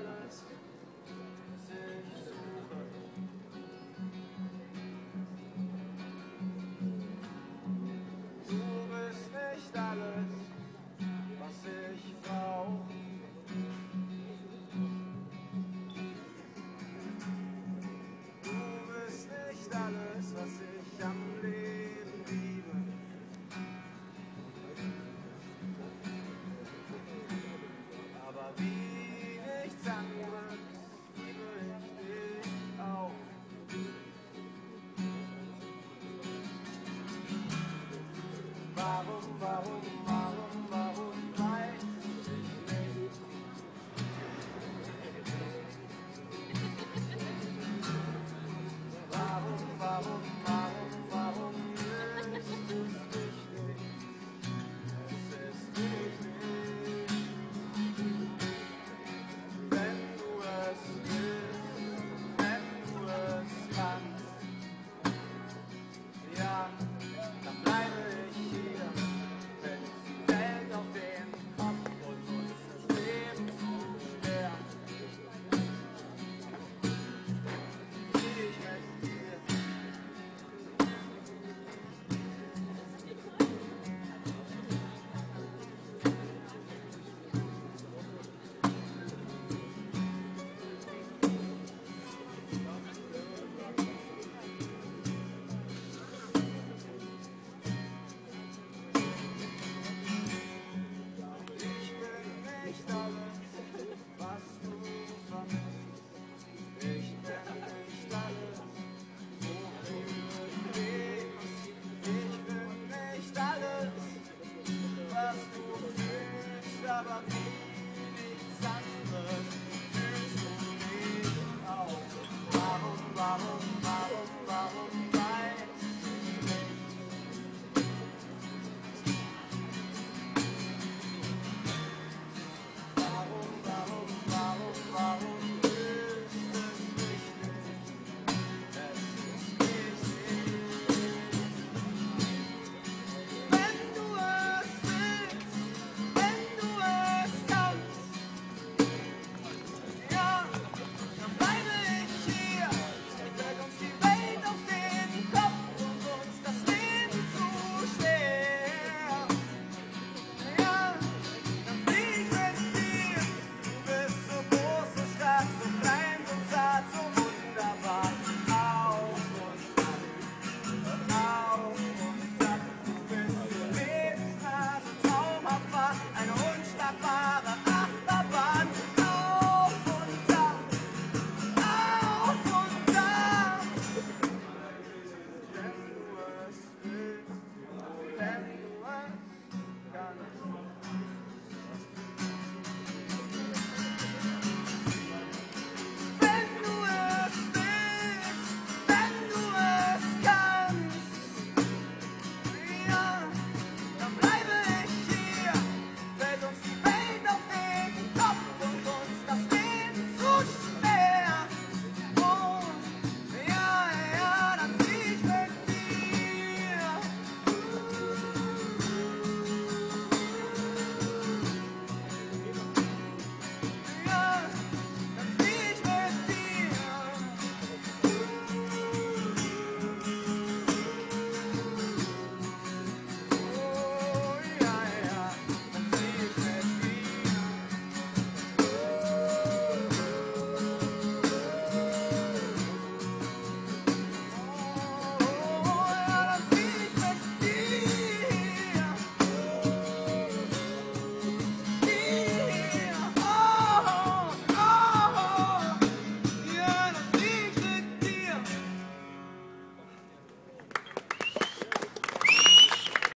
dollars.